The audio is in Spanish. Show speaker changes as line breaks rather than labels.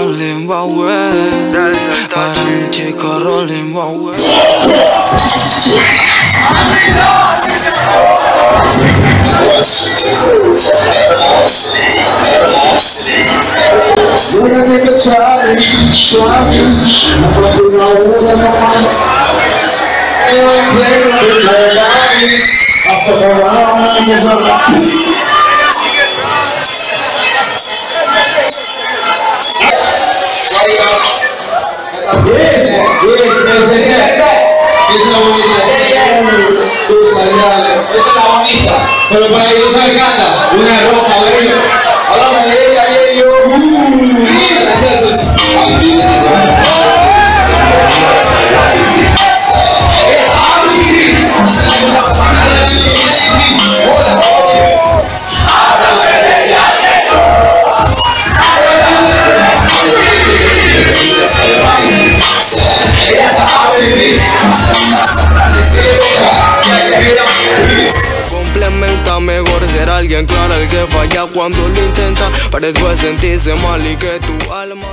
Rolling Bowie Para mi chico Rolling Bowie
When a nigga try me, try me, I'm gonna do my own and my mind. And I'm playing with my body. I fuck around and I'm Pero por ahí no sabe canta. Una roja, bello.
Ahora me llega y yo.
Alguien claro el que falla cuando lo intenta. Después sentirse mal y que tu alma